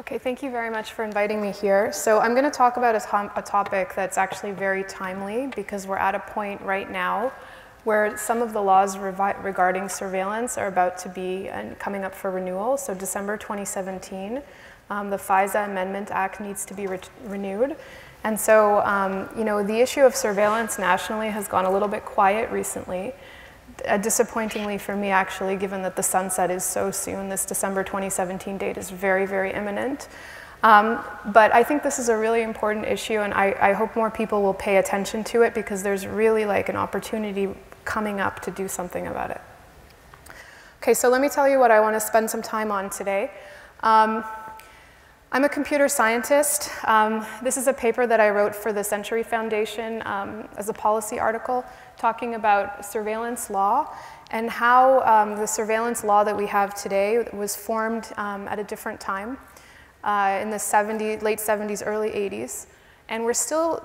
Okay, thank you very much for inviting me here. So I'm going to talk about a, a, topic that's actually very timely because we're at a point right now where some of the laws regarding surveillance are about to be uh, coming up for renewal. So December 2017, um, the FISA Amendment Act needs to be re renewed. And so, um, you know, the issue of surveillance nationally has gone a little bit quiet recently uh, disappointingly for me, actually, given that the sunset is so soon. This December 2017 date is very, very imminent. Um, but I think this is a really important issue, and I, I, hope more people will pay attention to it because there's really like an opportunity coming up to do something about it. Okay, so let me tell you what I want to spend some time on today. Um, I'm a computer scientist. Um, this is a paper that I wrote for the Century Foundation um, as a policy article talking about surveillance law and how um, the surveillance law that we have today was formed um, at a different time uh, in the 70s, late 70s, early 80s. And we're still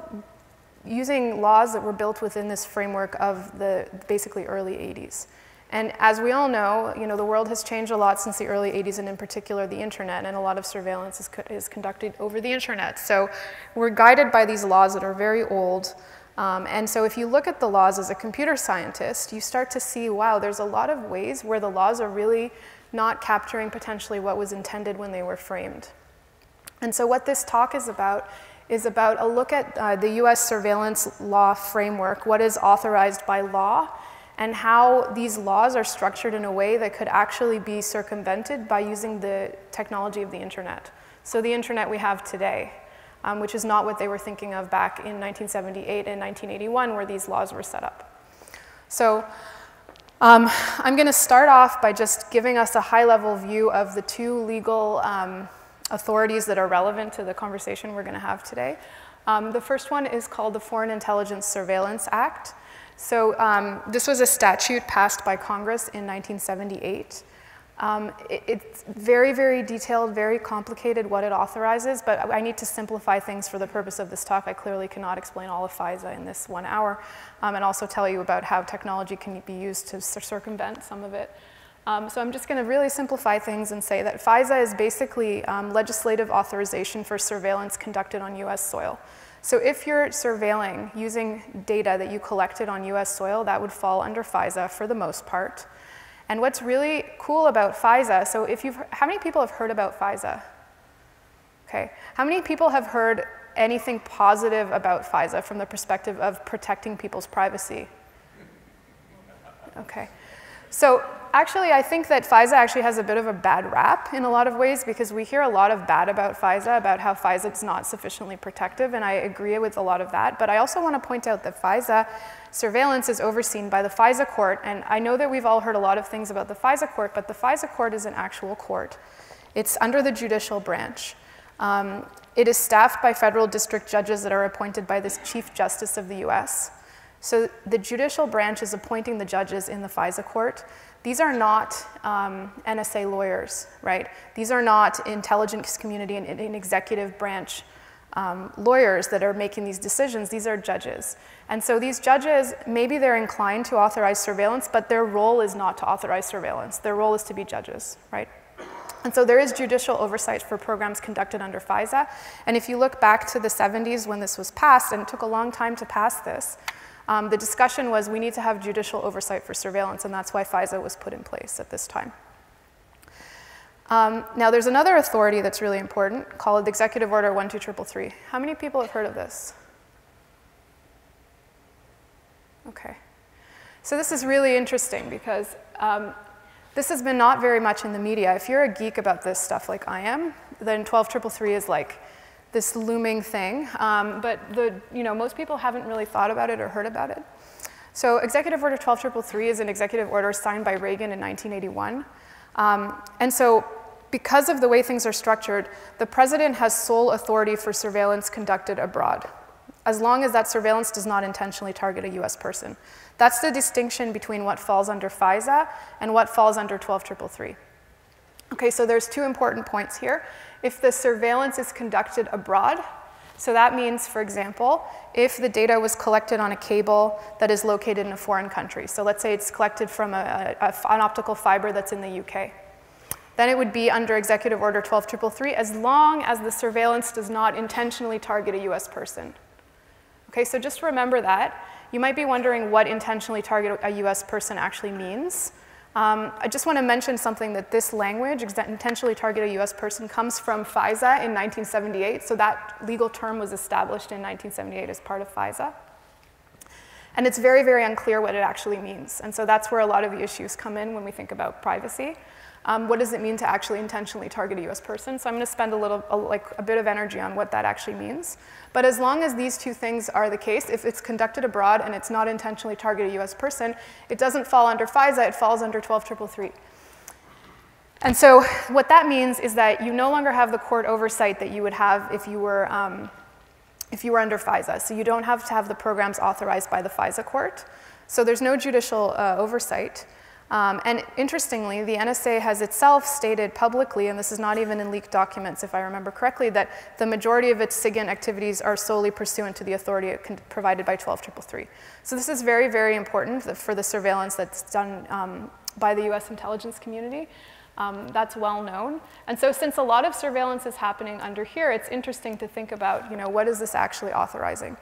using laws that were built within this framework of the basically early 80s. And as we all know, you know, the world has changed a lot since the early 80s, and in particular the internet, and a lot of surveillance is, co is conducted over the internet. So we're guided by these laws that are very old, um, and so if you look at the laws as a computer scientist, you start to see, wow, there's a lot of ways where the laws are really not capturing potentially what was intended when they were framed. And so what this talk is about is about a look at uh, the US surveillance law framework, what is authorized by law, and how these laws are structured in a way that could actually be circumvented by using the technology of the internet. So the internet we have today um, which is not what they were thinking of back in 1978 and 1981 where these laws were set up. So um, I'm going to start off by just giving us a high-level view of the two legal um, authorities that are relevant to the conversation we're going to have today. Um, the first one is called the Foreign Intelligence Surveillance Act. So um, this was a statute passed by Congress in 1978. Um, it, it's very, very detailed, very complicated what it authorizes, but I need to simplify things for the purpose of this talk. I clearly cannot explain all of FISA in this one hour, um, and also tell you about how technology can be used to circumvent some of it. Um, so I'm just going to really simplify things and say that FISA is basically um, legislative authorization for surveillance conducted on US soil. So if you're surveilling using data that you collected on US soil, that would fall under FISA for the most part. And what's really cool about FISA, so if you've, how many people have heard about FISA? Okay, how many people have heard anything positive about FISA from the perspective of protecting people's privacy? Okay, so actually, I think that FISA actually has a bit of a bad rap in a lot of ways because we hear a lot of bad about FISA, about how FISA is not sufficiently protective, and I agree with a lot of that. But I also want to point out that FISA surveillance is overseen by the FISA court, and I know that we've all heard a lot of things about the FISA court, but the FISA court is an actual court. It's under the judicial branch. Um, it is staffed by federal district judges that are appointed by the Chief Justice of the US. So the judicial branch is appointing the judges in the FISA court. These are not um, NSA lawyers, right? These are not intelligence community and, and executive branch um, lawyers that are making these decisions. These are judges. And so these judges, maybe they're inclined to authorize surveillance, but their role is not to authorize surveillance. Their role is to be judges, right? And so there is judicial oversight for programs conducted under FISA. And if you look back to the 70s when this was passed, and it took a long time to pass this, um, the discussion was we need to have judicial oversight for surveillance, and that's why FISA was put in place at this time. Um, now, there's another authority that's really important called the Executive Order 12333. How many people have heard of this? Okay. So this is really interesting because um, this has been not very much in the media. If you're a geek about this stuff like I am, then 12333 is like this looming thing, um, but the, you know, most people haven't really thought about it or heard about it. So Executive Order 12333 is an executive order signed by Reagan in 1981. Um, and so because of the way things are structured, the president has sole authority for surveillance conducted abroad, as long as that surveillance does not intentionally target a US person. That's the distinction between what falls under FISA and what falls under 12333. Okay, so there's two important points here. If the surveillance is conducted abroad, so that means, for example, if the data was collected on a cable that is located in a foreign country. So let's say it's collected from a, a, an optical fiber that's in the UK. Then it would be under Executive Order 12333 as long as the surveillance does not intentionally target a US person. Okay, so just remember that. You might be wondering what intentionally target a US person actually means. Um, I just want to mention something that this language, intentionally target a US person, comes from FISA in 1978. So that legal term was established in 1978 as part of FISA. And it's very, very unclear what it actually means. And so that's where a lot of the issues come in when we think about privacy. Um, what does it mean to actually intentionally target a US person? So I'm going to spend a little, a, like a bit of energy on what that actually means. But as long as these two things are the case, if it's conducted abroad and it's not intentionally target a US person, it doesn't fall under FISA, it falls under 12333. And so what that means is that you no longer have the court oversight that you would have if you were, um, if you were under FISA. So you don't have to have the programs authorized by the FISA court. So there's no judicial uh, oversight. Um, and interestingly, the NSA has itself stated publicly, and this is not even in leaked documents if I remember correctly, that the majority of its SIGINT activities are solely pursuant to the authority provided by 12333. So this is very, very important for the surveillance that's done um, by the US intelligence community. Um, that's well known. And so since a lot of surveillance is happening under here, it's interesting to think about, you know, what is this actually authorizing?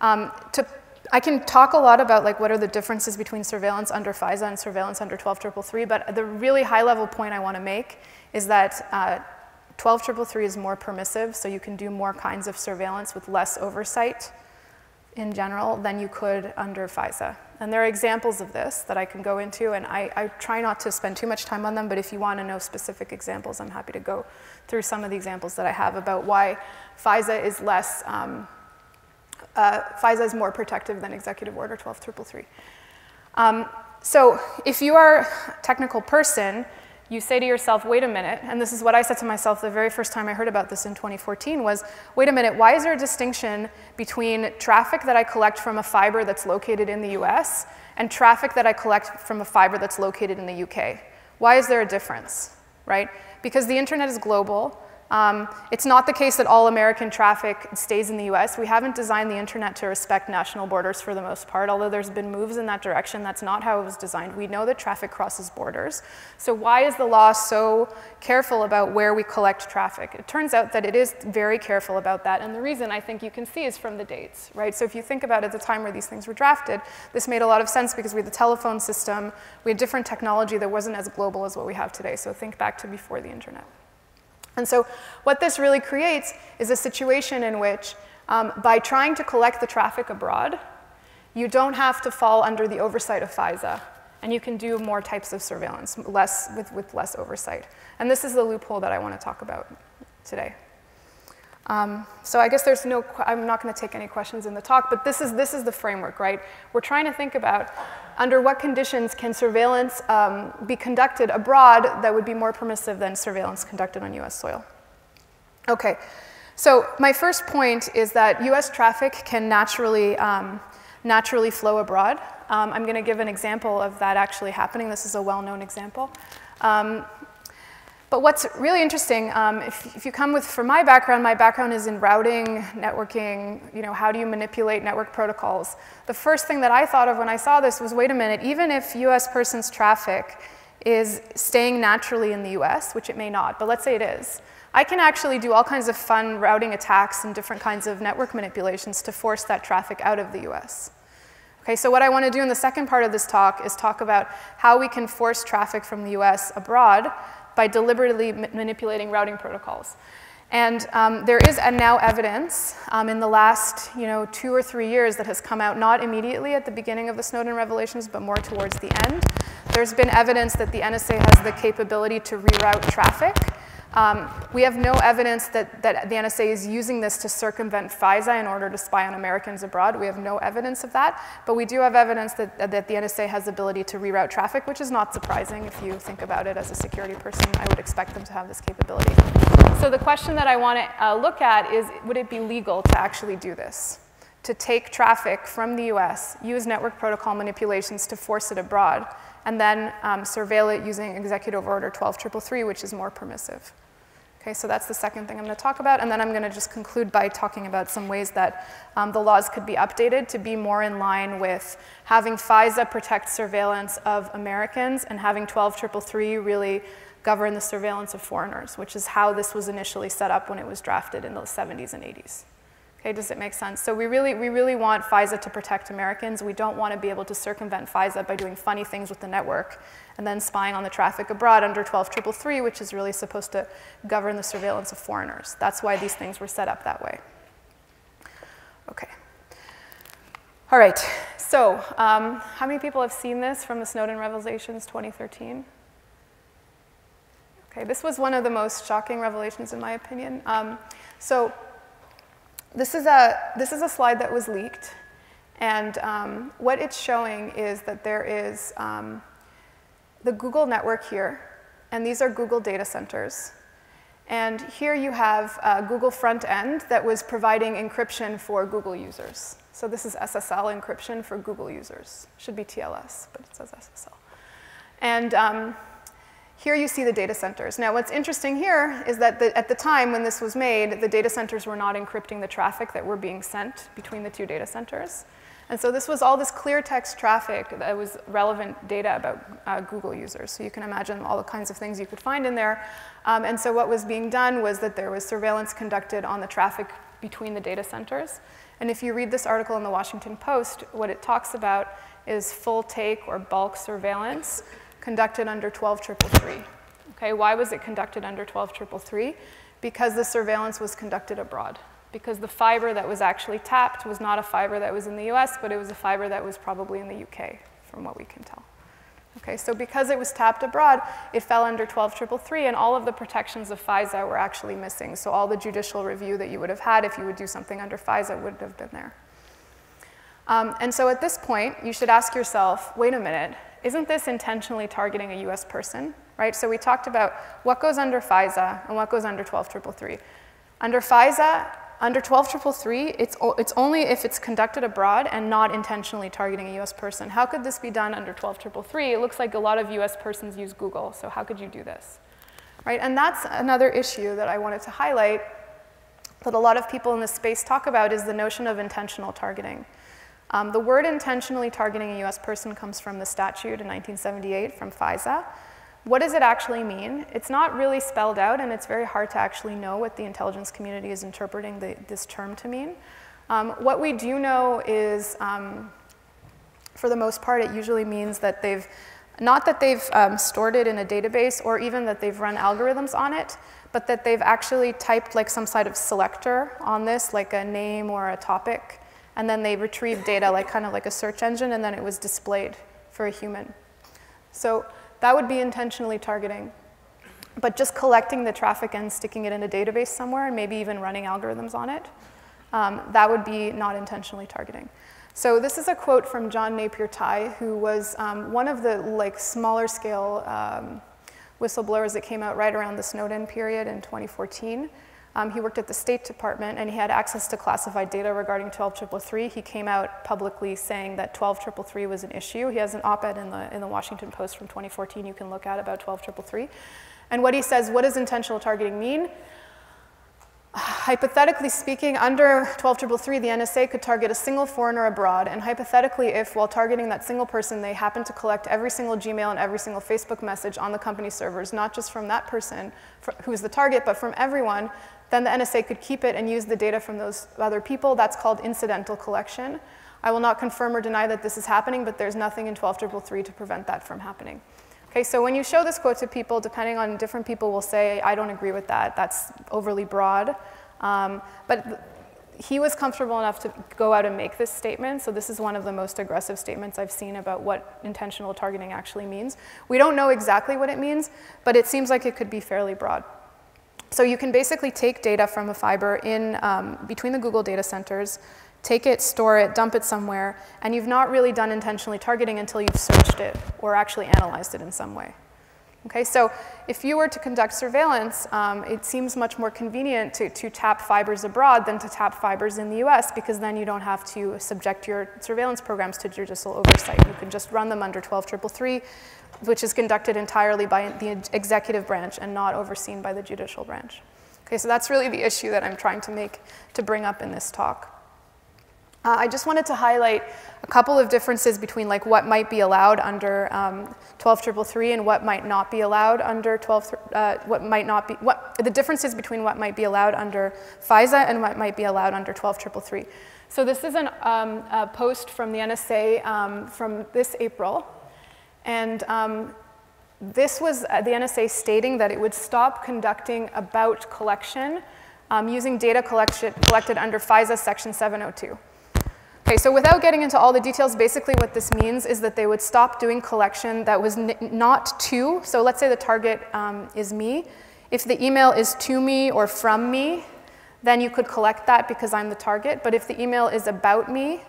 Um, to I can talk a lot about like what are the differences between surveillance under FISA and surveillance under 12333, but the really high level point I want to make is that uh, 12333 is more permissive, so you can do more kinds of surveillance with less oversight in general than you could under FISA. And there are examples of this that I can go into, and I, I try not to spend too much time on them, but if you want to know specific examples, I'm happy to go through some of the examples that I have about why FISA is less um, uh, FISA is more protective than Executive Order 12333. Um, so if you are a technical person, you say to yourself, wait a minute, and this is what I said to myself the very first time I heard about this in 2014 was, wait a minute, why is there a distinction between traffic that I collect from a fiber that's located in the US and traffic that I collect from a fiber that's located in the UK? Why is there a difference, right? Because the internet is global, um, it's not the case that all American traffic stays in the US. We haven't designed the internet to respect national borders for the most part, although there's been moves in that direction. That's not how it was designed. We know that traffic crosses borders. So why is the law so careful about where we collect traffic? It turns out that it is very careful about that, and the reason I think you can see is from the dates, right? So if you think about at the time where these things were drafted, this made a lot of sense because we had the telephone system, we had different technology that wasn't as global as what we have today. So think back to before the internet. And so what this really creates is a situation in which um, by trying to collect the traffic abroad, you don't have to fall under the oversight of FISA, and you can do more types of surveillance less, with, with less oversight. And this is the loophole that I want to talk about today. Um, so I guess there's no, I'm not going to take any questions in the talk, but this is, this is the framework, right? We're trying to think about under what conditions can surveillance um, be conducted abroad that would be more permissive than surveillance conducted on US soil. Okay, so my first point is that US traffic can naturally, um, naturally flow abroad. Um, I'm going to give an example of that actually happening. This is a well-known example. But what's really interesting, um, if, if, you come with, for my background, my background is in routing, networking, you know, how do you manipulate network protocols? The first thing that I thought of when I saw this was, wait a minute, even if US persons traffic is staying naturally in the US, which it may not, but let's say it is, I can actually do all kinds of fun routing attacks and different kinds of network manipulations to force that traffic out of the US. Okay, so what I want to do in the second part of this talk is talk about how we can force traffic from the US abroad by deliberately ma manipulating routing protocols. And um, there is now evidence um, in the last you know, two or three years that has come out, not immediately at the beginning of the Snowden revelations, but more towards the end. There's been evidence that the NSA has the capability to reroute traffic um, we have no evidence that, that the NSA is using this to circumvent FISA in order to spy on Americans abroad. We have no evidence of that, but we do have evidence that, that the NSA has the ability to reroute traffic, which is not surprising if you think about it as a security person. I would expect them to have this capability. So the question that I want to uh, look at is, would it be legal to actually do this? To take traffic from the US, use network protocol manipulations to force it abroad, and then um, surveil it using Executive Order 12333, which is more permissive. Okay, so that's the second thing I'm going to talk about, and then I'm going to just conclude by talking about some ways that um, the laws could be updated to be more in line with having FISA protect surveillance of Americans and having 12333 really govern the surveillance of foreigners, which is how this was initially set up when it was drafted in the 70s and 80s. Okay, does it make sense? So we really, we really want FISA to protect Americans. We don't want to be able to circumvent FISA by doing funny things with the network and then spying on the traffic abroad under 12333, which is really supposed to govern the surveillance of foreigners. That's why these things were set up that way. Okay. All right, so um, how many people have seen this from the Snowden Revelations 2013? Okay, this was one of the most shocking revelations in my opinion. Um, so this is a, this is a slide that was leaked. And um, what it's showing is that there is um, the Google network here, and these are Google data centers. And here you have a Google front end that was providing encryption for Google users. So this is SSL encryption for Google users. Should be TLS, but it says SSL. And um, here you see the data centers. Now what's interesting here is that the, at the time when this was made, the data centers were not encrypting the traffic that were being sent between the two data centers. And so this was all this clear text traffic that was relevant data about uh, Google users. So you can imagine all the kinds of things you could find in there. Um, and so what was being done was that there was surveillance conducted on the traffic between the data centers. And if you read this article in the Washington Post, what it talks about is full take or bulk surveillance conducted under 12333. Okay, why was it conducted under 12333? Because the surveillance was conducted abroad. Because the fiber that was actually tapped was not a fiber that was in the US, but it was a fiber that was probably in the UK, from what we can tell. Okay, so because it was tapped abroad, it fell under 12333, and all of the protections of FISA were actually missing. So all the judicial review that you would have had if you would do something under FISA wouldn't have been there. Um, and so at this point, you should ask yourself, wait a minute, isn't this intentionally targeting a US person? Right? So we talked about what goes under FISA and what goes under 12333. Under FISA, under 12333, it's, it's only if it's conducted abroad and not intentionally targeting a US person. How could this be done under 12333? It looks like a lot of US persons use Google, so how could you do this? Right? And that's another issue that I wanted to highlight that a lot of people in this space talk about is the notion of intentional targeting. Um, the word intentionally targeting a US person comes from the statute in 1978 from FISA. What does it actually mean? It's not really spelled out, and it's very hard to actually know what the intelligence community is interpreting the, this term to mean. Um, what we do know is, um, for the most part, it usually means that they've, not that they've um, stored it in a database or even that they've run algorithms on it, but that they've actually typed like some sort of selector on this, like a name or a topic, and then they retrieved data like kind of like a search engine, and then it was displayed for a human. So that would be intentionally targeting. But just collecting the traffic and sticking it in a database somewhere, and maybe even running algorithms on it, um, that would be not intentionally targeting. So this is a quote from John Napier Tye, who was um, one of the like smaller scale um, whistleblowers that came out right around the Snowden period in 2014. Um, he worked at the State Department and he had access to classified data regarding 12333. He came out publicly saying that 12333 was an issue. He has an op-ed in the, in the Washington Post from 2014 you can look at about 12333. And what he says, what does intentional targeting mean? Hypothetically speaking, under 12333, the NSA could target a single foreigner abroad, and hypothetically, if while targeting that single person, they happen to collect every single Gmail and every single Facebook message on the company servers, not just from that person who's the target, but from everyone, then the NSA could keep it and use the data from those other people. That's called incidental collection. I will not confirm or deny that this is happening, but there's nothing in 12333 to prevent that from happening. Okay, so when you show this quote to people, depending on different people will say, I don't agree with that, that's overly broad. Um, but he was comfortable enough to go out and make this statement, so this is one of the most aggressive statements I've seen about what intentional targeting actually means. We don't know exactly what it means, but it seems like it could be fairly broad. So you can basically take data from a fiber in um, between the Google data centers, take it, store it, dump it somewhere, and you've not really done intentionally targeting until you've searched it or actually analyzed it in some way. Okay, so if you were to conduct surveillance, um, it seems much more convenient to, to tap fibers abroad than to tap fibers in the US because then you don't have to subject your surveillance programs to judicial oversight. You can just run them under 12333 which is conducted entirely by the executive branch and not overseen by the judicial branch. Okay, so that's really the issue that I'm trying to make, to bring up in this talk. Uh, I just wanted to highlight a couple of differences between like what might be allowed under um, 12333 and what might not be allowed under 12, uh, what might not be, what, the differences between what might be allowed under FISA and what might be allowed under 12333. So this is an, um, a post from the NSA um, from this April. And um, this was uh, the NSA stating that it would stop conducting about collection um, using data collection, collected under FISA Section 702. Okay, so without getting into all the details, basically what this means is that they would stop doing collection that was not to, so let's say the target um, is me. If the email is to me or from me, then you could collect that because I'm the target. But if the email is about me,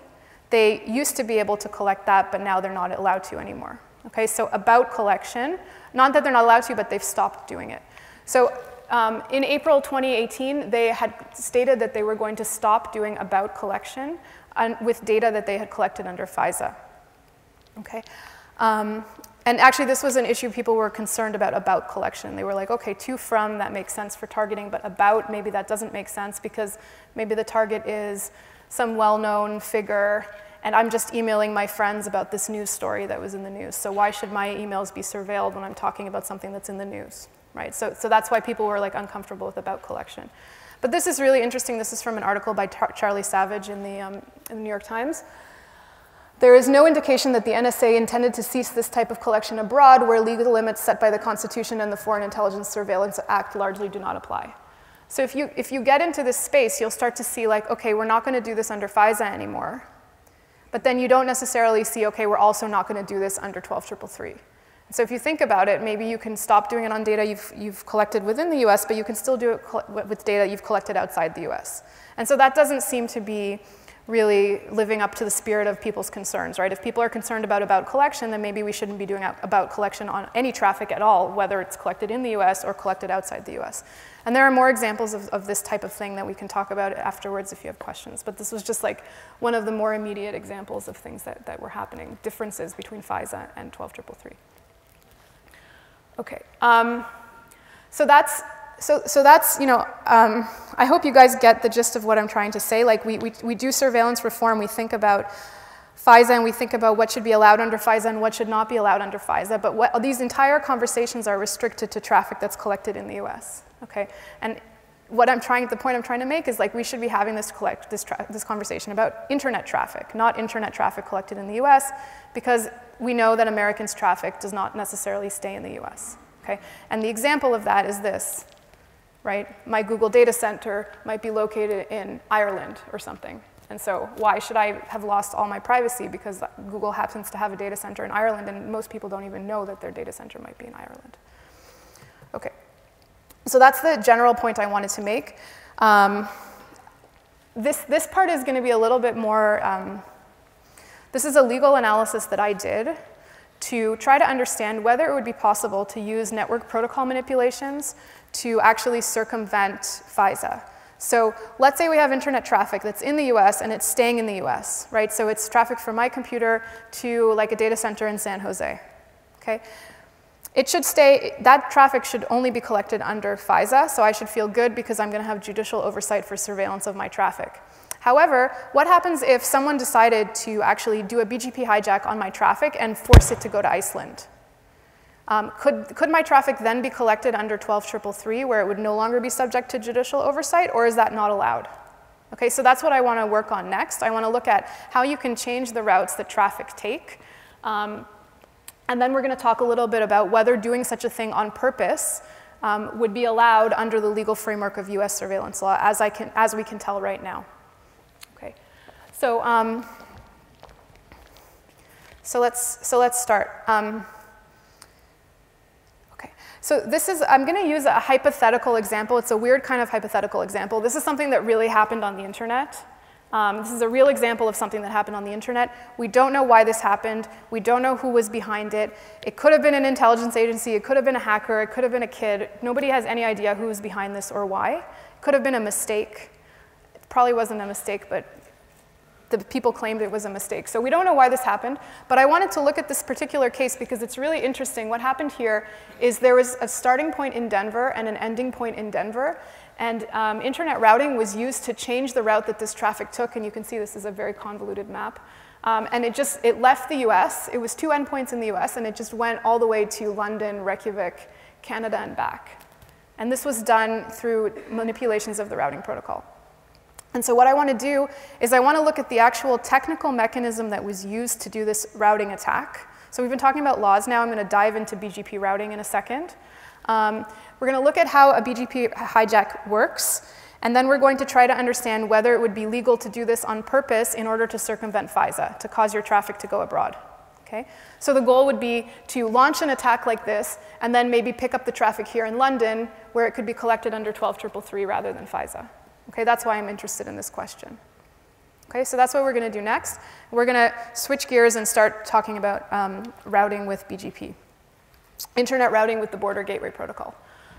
they used to be able to collect that, but now they're not allowed to anymore. Okay, so about collection, not that they're not allowed to, but they've stopped doing it. So um, in April 2018, they had stated that they were going to stop doing about collection with data that they had collected under FISA. Okay. Um, and actually, this was an issue people were concerned about about collection. They were like, okay, to from, that makes sense for targeting, but about, maybe that doesn't make sense because maybe the target is some well-known figure and I'm just emailing my friends about this news story that was in the news. So why should my emails be surveilled when I'm talking about something that's in the news, right? So, so that's why people were like uncomfortable with about collection. But this is really interesting. This is from an article by Tar Charlie Savage in the, um, in the New York Times. There is no indication that the NSA intended to cease this type of collection abroad where legal limits set by the Constitution and the Foreign Intelligence Surveillance Act largely do not apply. So if you, if you get into this space, you'll start to see like, okay, we're not going to do this under FISA anymore. But then you don't necessarily see, okay, we're also not going to do this under 12333. So if you think about it, maybe you can stop doing it on data you've, you've collected within the US, but you can still do it with data you've collected outside the US. And so that doesn't seem to be really living up to the spirit of people's concerns, right? If people are concerned about about collection, then maybe we shouldn't be doing about collection on any traffic at all, whether it's collected in the US or collected outside the US. And there are more examples of, of this type of thing that we can talk about afterwards if you have questions. But this was just like one of the more immediate examples of things that, that were happening, differences between FISA and 12333. Okay. Um, so that's so, so that's, you know, um, I hope you guys get the gist of what I'm trying to say. Like, we, we, we do surveillance reform, we think about FISA and we think about what should be allowed under FISA and what should not be allowed under FISA, but what, these entire conversations are restricted to traffic that's collected in the US, okay? And what I'm trying, the point I'm trying to make is like we should be having this, collect, this, this conversation about internet traffic, not internet traffic collected in the US, because we know that Americans' traffic does not necessarily stay in the US. Okay? And the example of that is this, right? My Google data center might be located in Ireland or something. And so why should I have lost all my privacy because Google happens to have a data center in Ireland and most people don't even know that their data center might be in Ireland. Okay, so that's the general point I wanted to make. Um, this, this part is going to be a little bit more, um, this is a legal analysis that I did to try to understand whether it would be possible to use network protocol manipulations to actually circumvent FISA. So let's say we have internet traffic that's in the US and it's staying in the US, right? So it's traffic from my computer to like a data center in San Jose, okay? It should stay, that traffic should only be collected under FISA, so I should feel good because I'm gonna have judicial oversight for surveillance of my traffic. However, what happens if someone decided to actually do a BGP hijack on my traffic and force it to go to Iceland? Um, could, could my traffic then be collected under 12333 where it would no longer be subject to judicial oversight, or is that not allowed? Okay, so that's what I want to work on next. I want to look at how you can change the routes that traffic take. Um, and then we're going to talk a little bit about whether doing such a thing on purpose um, would be allowed under the legal framework of US surveillance law, as, I can, as we can tell right now. So, um, so let's so let's start. Um, okay. So this is I'm going to use a hypothetical example. It's a weird kind of hypothetical example. This is something that really happened on the internet. Um, this is a real example of something that happened on the internet. We don't know why this happened. We don't know who was behind it. It could have been an intelligence agency. It could have been a hacker. It could have been a kid. Nobody has any idea who was behind this or why. It could have been a mistake. It probably wasn't a mistake, but the people claimed it was a mistake. So we don't know why this happened, but I wanted to look at this particular case because it's really interesting. What happened here is there was a starting point in Denver and an ending point in Denver, and um, internet routing was used to change the route that this traffic took, and you can see this is a very convoluted map. Um, and it just, it left the US, it was two endpoints in the US, and it just went all the way to London, Reykjavik, Canada, and back. And this was done through manipulations of the routing protocol. And so what I want to do is I want to look at the actual technical mechanism that was used to do this routing attack. So we've been talking about laws now. I'm going to dive into BGP routing in a second. Um, we're going to look at how a BGP hijack works, and then we're going to try to understand whether it would be legal to do this on purpose in order to circumvent FISA, to cause your traffic to go abroad. Okay? So the goal would be to launch an attack like this, and then maybe pick up the traffic here in London, where it could be collected under 12333 rather than FISA. Okay, that's why I'm interested in this question. Okay, so that's what we're going to do next. We're going to switch gears and start talking about um, routing with BGP, internet routing with the Border Gateway Protocol.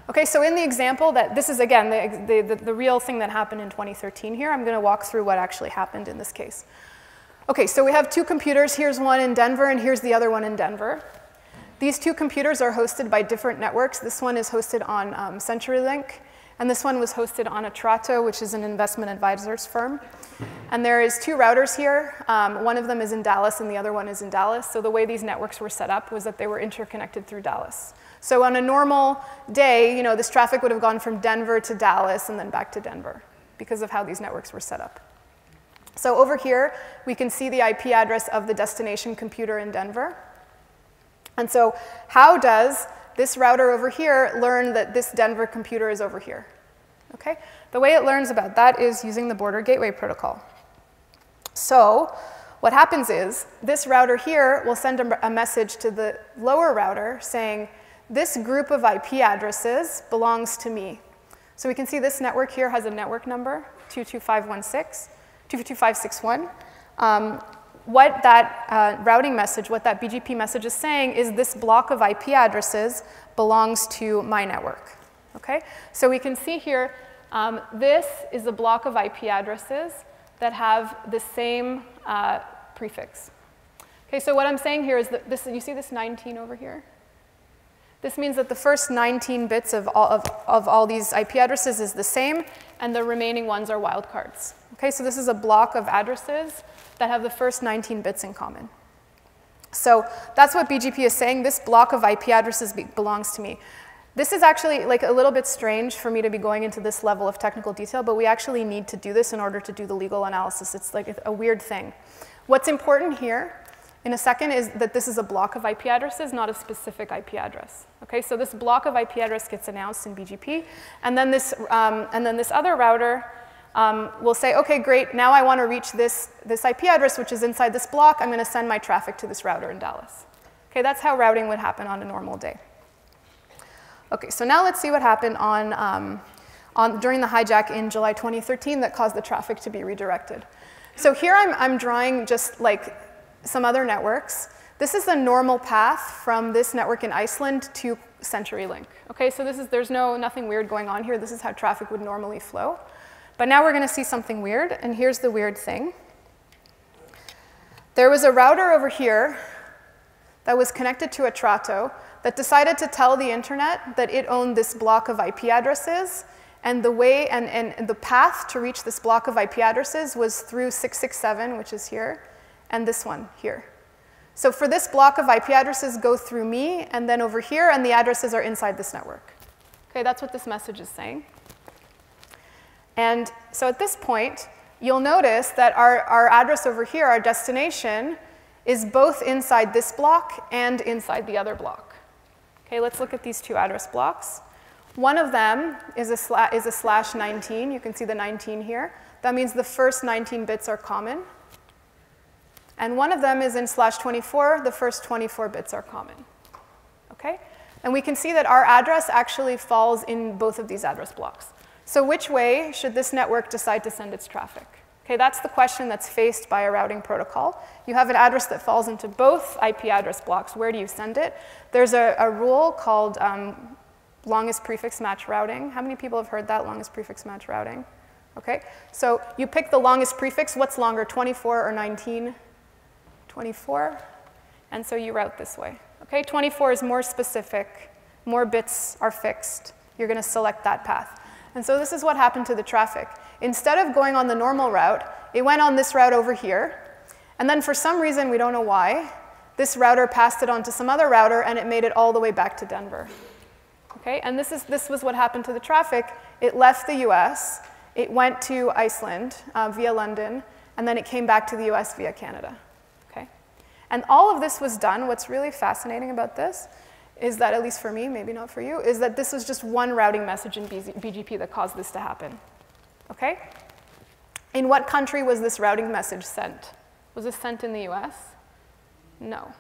Okay, so in the example that this is again the, the, the, the real thing that happened in 2013 here, I'm going to walk through what actually happened in this case. Okay, so we have two computers. Here's one in Denver and here's the other one in Denver. These two computers are hosted by different networks. This one is hosted on um, CenturyLink and this one was hosted on Atrato, which is an investment advisors firm. And there is two routers here. Um, one of them is in Dallas and the other one is in Dallas. So the way these networks were set up was that they were interconnected through Dallas. So on a normal day, you know, this traffic would have gone from Denver to Dallas and then back to Denver because of how these networks were set up. So over here, we can see the IP address of the destination computer in Denver. And so how does this router over here learned that this Denver computer is over here. Okay? The way it learns about that is using the border gateway protocol. So what happens is this router here will send a, a message to the lower router saying, this group of IP addresses belongs to me. So we can see this network here has a network number, 22516, 22561. Um, what that uh, routing message, what that BGP message is saying is this block of IP addresses belongs to my network. Okay? So we can see here, um, this is a block of IP addresses that have the same uh, prefix. Okay, so what I'm saying here is that this, you see this 19 over here? This means that the first 19 bits of all, of, of all these IP addresses is the same, and the remaining ones are wildcards. Okay, so this is a block of addresses that have the first 19 bits in common. So that's what BGP is saying. This block of IP addresses be belongs to me. This is actually like a little bit strange for me to be going into this level of technical detail, but we actually need to do this in order to do the legal analysis. It's like a weird thing. What's important here in a second is that this is a block of IP addresses, not a specific IP address. Okay, so this block of IP address gets announced in BGP, and then this, um, and then this other router um, will say, okay, great, now I want to reach this, this IP address, which is inside this block. I'm going to send my traffic to this router in Dallas. Okay, that's how routing would happen on a normal day. Okay, so now let's see what happened on, um, on, during the hijack in July 2013 that caused the traffic to be redirected. So here I'm, I'm drawing just like some other networks. This is the normal path from this network in Iceland to CenturyLink. Okay, so this is, there's no, nothing weird going on here. This is how traffic would normally flow. But now we're going to see something weird, and here's the weird thing. There was a router over here that was connected to Atrato that decided to tell the internet that it owned this block of IP addresses, and the way and, and the path to reach this block of IP addresses was through 667, which is here, and this one here. So for this block of IP addresses, go through me, and then over here, and the addresses are inside this network. Okay, that's what this message is saying. And so at this point, you'll notice that our, our address over here, our destination, is both inside this block and inside the other block. Okay, let's look at these two address blocks. One of them is a, sla is a slash 19. You can see the 19 here. That means the first 19 bits are common. And one of them is in slash 24. The first 24 bits are common. Okay? And we can see that our address actually falls in both of these address blocks. So which way should this network decide to send its traffic? Okay, that's the question that's faced by a routing protocol. You have an address that falls into both IP address blocks. Where do you send it? There's a, a rule called um, longest prefix match routing. How many people have heard that, longest prefix match routing? Okay, so you pick the longest prefix. What's longer, 24 or 19? 24. And so you route this way. Okay, 24 is more specific, more bits are fixed. You're going to select that path. And so this is what happened to the traffic. Instead of going on the normal route, it went on this route over here. And then for some reason, we don't know why, this router passed it on to some other router and it made it all the way back to Denver. Okay, and this, is, this was what happened to the traffic. It left the US, it went to Iceland uh, via London, and then it came back to the US via Canada. Okay? And all of this was done. What's really fascinating about this is that, at least for me, maybe not for you, is that this was just one routing message in BGP that caused this to happen. Okay? In what country was this routing message sent? Was this sent in the US? No.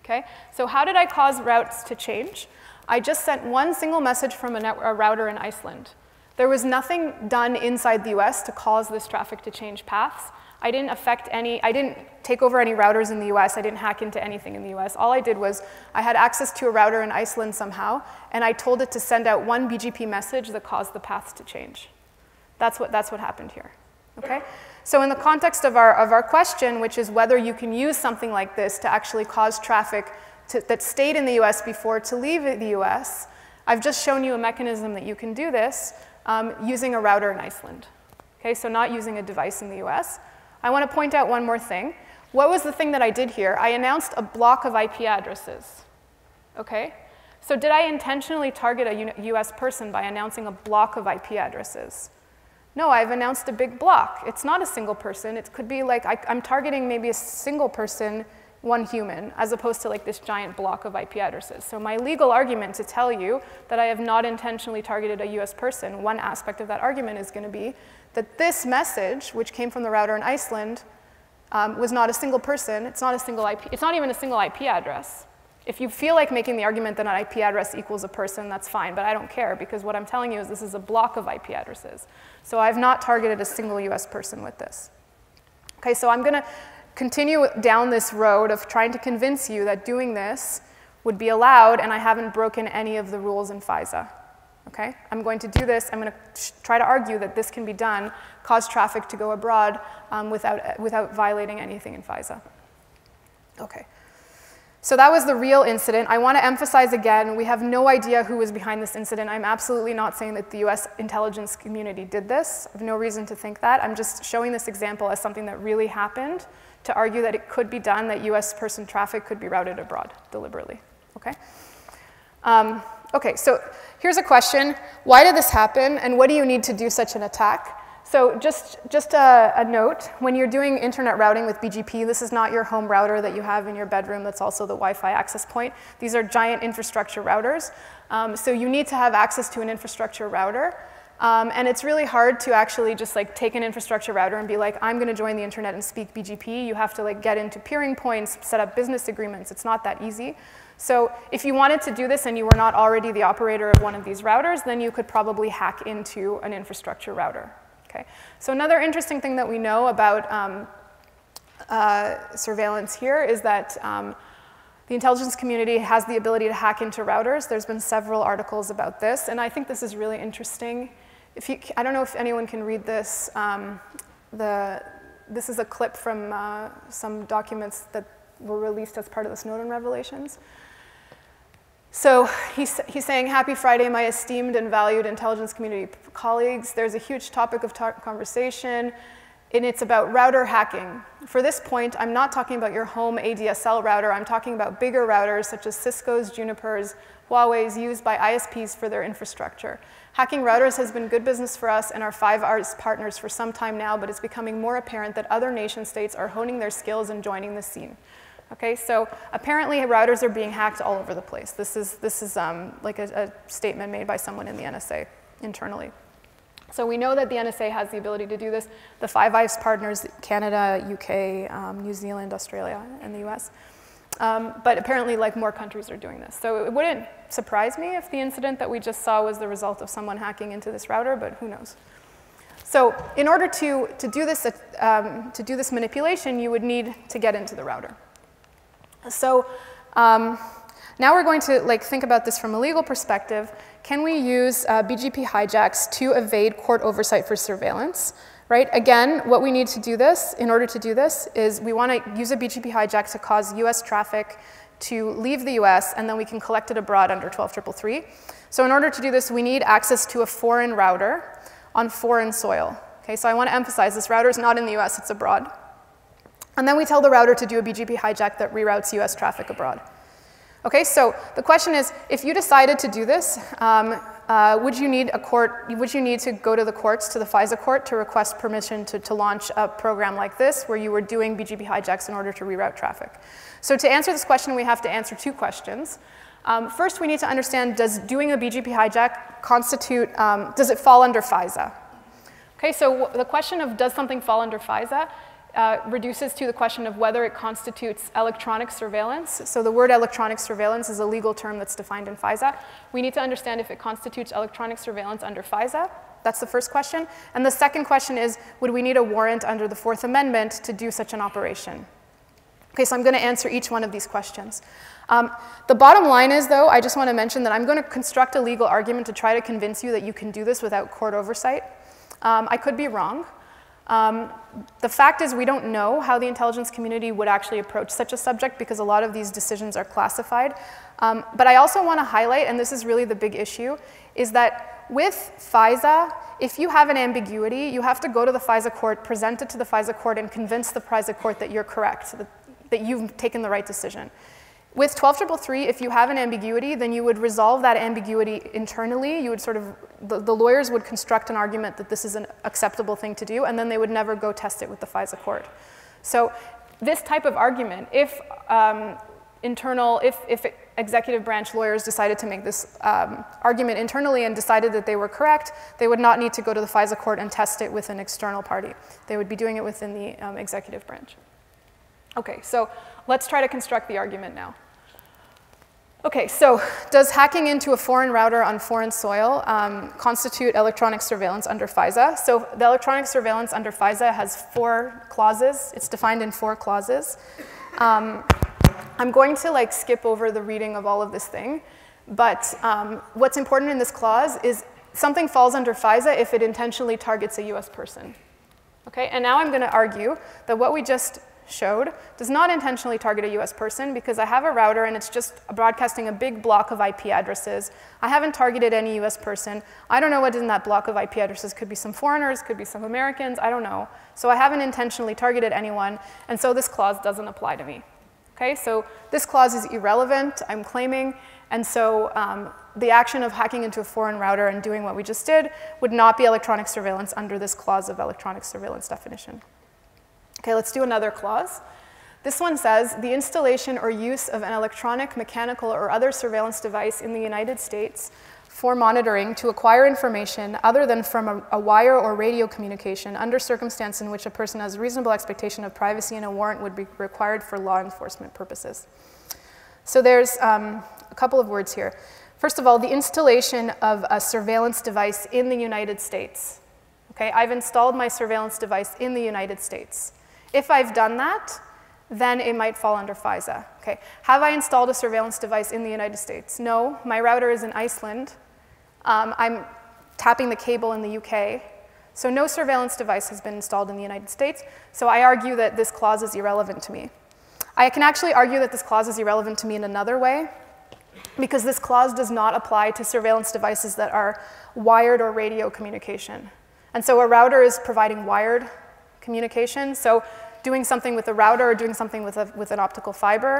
Okay? So how did I cause routes to change? I just sent one single message from a, a router in Iceland. There was nothing done inside the US to cause this traffic to change paths. I didn't affect any, I didn't take over any routers in the US, I didn't hack into anything in the US. All I did was I had access to a router in Iceland somehow, and I told it to send out one BGP message that caused the paths to change. That's what, that's what happened here, okay? So in the context of our, of our question, which is whether you can use something like this to actually cause traffic to, that stayed in the US before to leave the US, I've just shown you a mechanism that you can do this um, using a router in Iceland. Okay, so not using a device in the US. I want to point out one more thing. What was the thing that I did here? I announced a block of IP addresses. Okay? So did I intentionally target a US person by announcing a block of IP addresses? No, I've announced a big block. It's not a single person. It could be like I, am targeting maybe a single person one human, as opposed to like this giant block of IP addresses. So my legal argument to tell you that I have not intentionally targeted a US person, one aspect of that argument is gonna be that this message, which came from the router in Iceland, um, was not a single person, it's not a single IP, it's not even a single IP address. If you feel like making the argument that an IP address equals a person, that's fine, but I don't care because what I'm telling you is this is a block of IP addresses. So I've not targeted a single US person with this. Okay, so I'm gonna continue down this road of trying to convince you that doing this would be allowed and I haven't broken any of the rules in FISA. Okay? I'm going to do this. I'm going to try to argue that this can be done, cause traffic to go abroad um, without, without violating anything in FISA. Okay. So that was the real incident. I want to emphasize again, we have no idea who was behind this incident. I'm absolutely not saying that the US intelligence community did this. I have no reason to think that. I'm just showing this example as something that really happened to argue that it could be done, that US person traffic could be routed abroad deliberately, okay? Um, okay, so here's a question. Why did this happen, and what do you need to do such an attack? So just, just a, a, note, when you're doing internet routing with BGP, this is not your home router that you have in your bedroom that's also the Wi-Fi access point. These are giant infrastructure routers. Um, so you need to have access to an infrastructure router. Um, and it's really hard to actually just like take an infrastructure router and be like, I'm going to join the internet and speak BGP. You have to like get into peering points, set up business agreements. It's not that easy. So if you wanted to do this and you were not already the operator of one of these routers, then you could probably hack into an infrastructure router. Okay. So another interesting thing that we know about um, uh, surveillance here is that um, the intelligence community has the ability to hack into routers. There's been several articles about this, and I think this is really interesting. If you, I don't know if anyone can read this. Um, the, this is a clip from uh, some documents that were released as part of the Snowden revelations. So he's, he's saying, Happy Friday, my esteemed and valued intelligence community colleagues. There's a huge topic of conversation, and it's about router hacking. For this point, I'm not talking about your home ADSL router. I'm talking about bigger routers such as Cisco's, Juniper's, Huawei's used by ISPs for their infrastructure. Hacking routers has been good business for us and our Five Eyes partners for some time now, but it's becoming more apparent that other nation states are honing their skills and joining the scene. Okay, so apparently routers are being hacked all over the place. This is, this is um, like a, a statement made by someone in the NSA internally. So we know that the NSA has the ability to do this. The Five Eyes partners, Canada, UK, um, New Zealand, Australia, and the US. Um, but apparently, like more countries are doing this. So it wouldn't surprise me if the incident that we just saw was the result of someone hacking into this router, but who knows? So in order to, to, do, this, um, to do this manipulation, you would need to get into the router. So um, now we're going to like think about this from a legal perspective. can we use uh, BGP hijacks to evade court oversight for surveillance? Right? Again, what we need to do this, in order to do this, is we want to use a BGP hijack to cause US traffic to leave the US, and then we can collect it abroad under 12333. So in order to do this, we need access to a foreign router on foreign soil. Okay, so I want to emphasize this router is not in the US, it's abroad. And then we tell the router to do a BGP hijack that reroutes US traffic abroad. Okay, so the question is, if you decided to do this, um, uh, would you need a court, would you need to go to the courts, to the FISA court, to request permission to, to launch a program like this where you were doing BGP hijacks in order to reroute traffic? So to answer this question, we have to answer two questions. Um, first, we need to understand, does doing a BGP hijack constitute, um, does it fall under FISA? Okay, so the question of does something fall under FISA uh, reduces to the question of whether it constitutes electronic surveillance. So the word electronic surveillance is a legal term that's defined in FISA. We need to understand if it constitutes electronic surveillance under FISA. That's the first question. And the second question is, would we need a warrant under the Fourth Amendment to do such an operation? Okay, so I'm going to answer each one of these questions. Um, the bottom line is, though, I just want to mention that I'm going to construct a legal argument to try to convince you that you can do this without court oversight. Um, I could be wrong. Um, the fact is we don't know how the intelligence community would actually approach such a subject because a lot of these decisions are classified. Um, but I also want to highlight, and this is really the big issue, is that with FISA, if you have an ambiguity, you have to go to the FISA court, present it to the FISA court, and convince the FISA court that you're correct, that that you've taken the right decision. With 12333, if you have an ambiguity, then you would resolve that ambiguity internally. You would sort of, the, the, lawyers would construct an argument that this is an acceptable thing to do, and then they would never go test it with the FISA court. So this type of argument, if um, internal, if, if executive branch lawyers decided to make this um, argument internally and decided that they were correct, they would not need to go to the FISA court and test it with an external party. They would be doing it within the um, executive branch. Okay, so let's try to construct the argument now. Okay, so does hacking into a foreign router on foreign soil um, constitute electronic surveillance under FISA? So the electronic surveillance under FISA has four clauses. It's defined in four clauses. Um, I'm going to like skip over the reading of all of this thing, but um, what's important in this clause is something falls under FISA if it intentionally targets a US person. Okay, and now I'm going to argue that what we just showed does not intentionally target a US person because I have a router and it's just broadcasting a big block of IP addresses. I haven't targeted any US person. I don't know what is in that block of IP addresses. Could be some foreigners, could be some Americans, I don't know. So I haven't intentionally targeted anyone, and so this clause doesn't apply to me. Okay, so this clause is irrelevant, I'm claiming, and so um, the action of hacking into a foreign router and doing what we just did would not be electronic surveillance under this clause of electronic surveillance definition. Okay, let's do another clause. This one says the installation or use of an electronic, mechanical, or other surveillance device in the United States for monitoring to acquire information other than from a, a, wire or radio communication under circumstance in which a person has a reasonable expectation of privacy and a warrant would be required for law enforcement purposes. So there's um, a couple of words here. First of all, the installation of a surveillance device in the United States. Okay, I've installed my surveillance device in the United States. If I've done that, then it might fall under FISA. Okay. Have I installed a surveillance device in the United States? No, my router is in Iceland. Um, I'm tapping the cable in the UK. So no surveillance device has been installed in the United States. So I argue that this clause is irrelevant to me. I can actually argue that this clause is irrelevant to me in another way, because this clause does not apply to surveillance devices that are wired or radio communication. And so a router is providing wired communication. So doing something with a router or doing something with, a, with an optical fiber,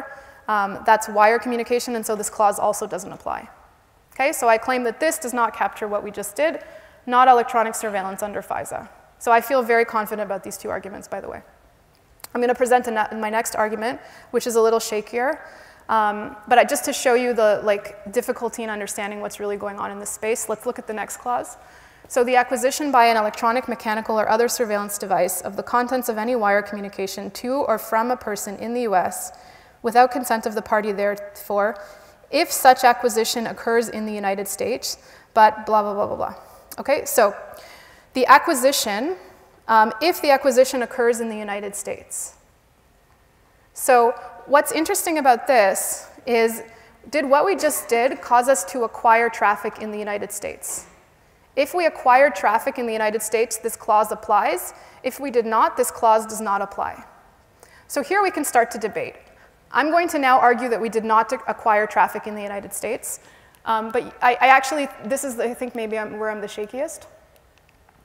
um, that's wire communication, and so this clause also doesn't apply. Okay, so I claim that this does not capture what we just did, not electronic surveillance under FISA. So I feel very confident about these two arguments, by the way. I'm going to present my next argument, which is a little shakier. Um, but I, just to show you the like, difficulty in understanding what's really going on in this space, let's look at the next clause. So the acquisition by an electronic, mechanical, or other surveillance device of the contents of any wire communication to or from a person in the US without consent of the party therefore, if such acquisition occurs in the United States, but blah, blah, blah, blah, blah. Okay, so the acquisition, um, if the acquisition occurs in the United States. So what's interesting about this is did what we just did cause us to acquire traffic in the United States? If we acquired traffic in the United States, this clause applies. If we did not, this clause does not apply. So here we can start to debate. I'm going to now argue that we did not acquire traffic in the United States. Um, but I, I, actually, this is, I think, maybe I'm, where I'm the shakiest.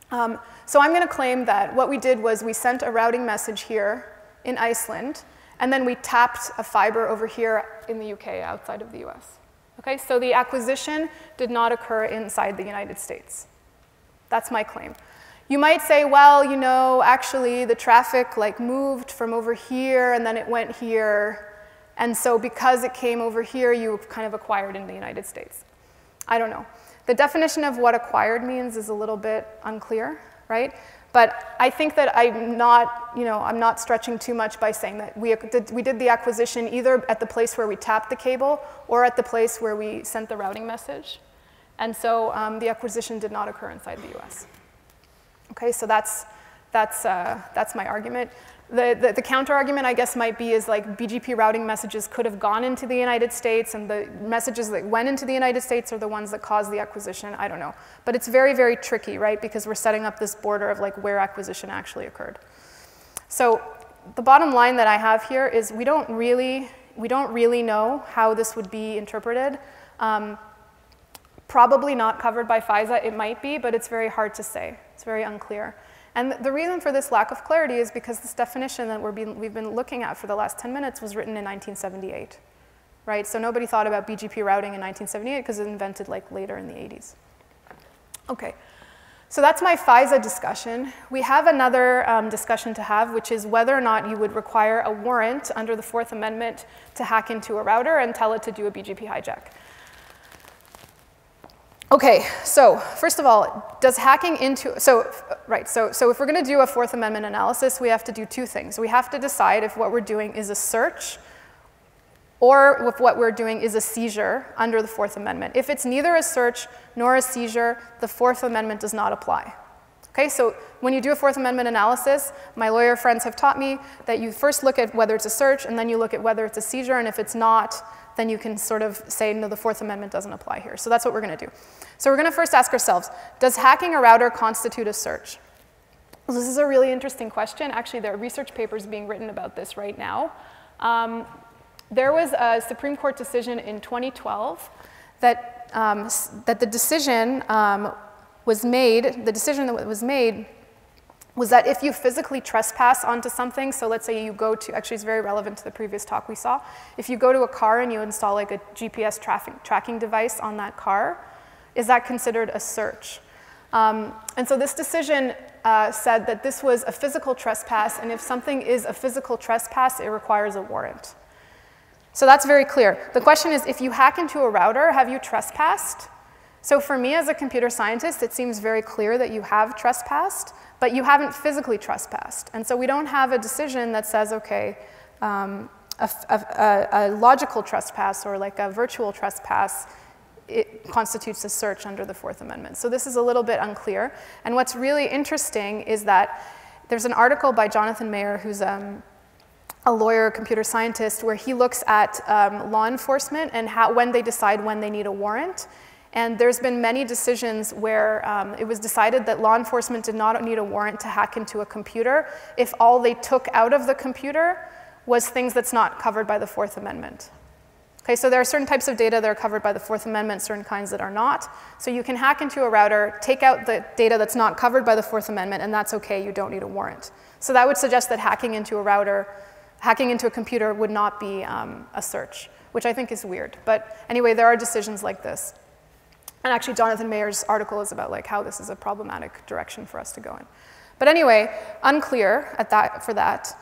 Um, so I'm going to claim that what we did was we sent a routing message here in Iceland, and then we tapped a fiber over here in the UK outside of the US. Okay, so the acquisition did not occur inside the United States. That's my claim. You might say, well, you know, actually the traffic like moved from over here and then it went here. And so because it came over here, you kind of acquired in the United States. I don't know. The definition of what acquired means is a little bit unclear, right? But I think that I'm not, you know, I'm not stretching too much by saying that we did, we did the acquisition either at the place where we tapped the cable or at the place where we sent the routing message. And so um, the acquisition did not occur inside the US. Okay, so that's, that's, uh, that's my argument. The, the, the, counter argument, I guess, might be is like BGP routing messages could have gone into the United States, and the messages that went into the United States are the ones that caused the acquisition. I don't know. But it's very, very tricky, right? Because we're setting up this border of like where acquisition actually occurred. So the bottom line that I have here is we don't really, we don't really know how this would be interpreted. Um, probably not covered by FISA. It might be, but it's very hard to say. It's very unclear. And the reason for this lack of clarity is because this definition that we have been looking at for the last 10 minutes was written in 1978, right? So nobody thought about BGP routing in 1978 because it was invented like later in the 80s. Okay, so that's my FISA discussion. We have another um, discussion to have, which is whether or not you would require a warrant under the Fourth Amendment to hack into a router and tell it to do a BGP hijack. Okay, so first of all, does hacking into, so, right, so, so if we're gonna do a Fourth Amendment analysis, we have to do two things. We have to decide if what we're doing is a search or if what we're doing is a seizure under the Fourth Amendment. If it's neither a search nor a seizure, the Fourth Amendment does not apply. Okay, so when you do a Fourth Amendment analysis, my lawyer friends have taught me that you first look at whether it's a search and then you look at whether it's a seizure, and if it's not, then you can sort of say, no, the Fourth Amendment doesn't apply here. So that's what we're going to do. So we're going to first ask ourselves, does hacking a router constitute a search? This is a really interesting question. Actually, there are research papers being written about this right now. Um, there was a Supreme Court decision in 2012 that, um, that the decision um, was made, the decision that was made was that if you physically trespass onto something, so let's say you go to, actually it's very relevant to the previous talk we saw, if you go to a car and you install like a GPS traffic, tracking device on that car, is that considered a search? Um, and so this decision uh, said that this was a physical trespass, and if something is a physical trespass, it requires a warrant. So that's very clear. The question is, if you hack into a router, have you trespassed? So for me as a computer scientist, it seems very clear that you have trespassed but you haven't physically trespassed. And so we don't have a decision that says, okay, um, a, a, a, logical trespass or like a virtual trespass it constitutes a search under the Fourth Amendment. So this is a little bit unclear. And what's really interesting is that there's an article by Jonathan Mayer, who's um, a lawyer, computer scientist, where he looks at um, law enforcement and how, when they decide when they need a warrant. And there's been many decisions where um, it was decided that law enforcement did not need a warrant to hack into a computer if all they took out of the computer was things that's not covered by the Fourth Amendment. Okay, so there are certain types of data that are covered by the Fourth Amendment, certain kinds that are not. So you can hack into a router, take out the data that's not covered by the Fourth Amendment, and that's okay, you don't need a warrant. So that would suggest that hacking into a router, hacking into a computer would not be um, a search, which I think is weird. But anyway, there are decisions like this. And actually, Jonathan Mayer's article is about like how this is a problematic direction for us to go in. But anyway, unclear at that, for that.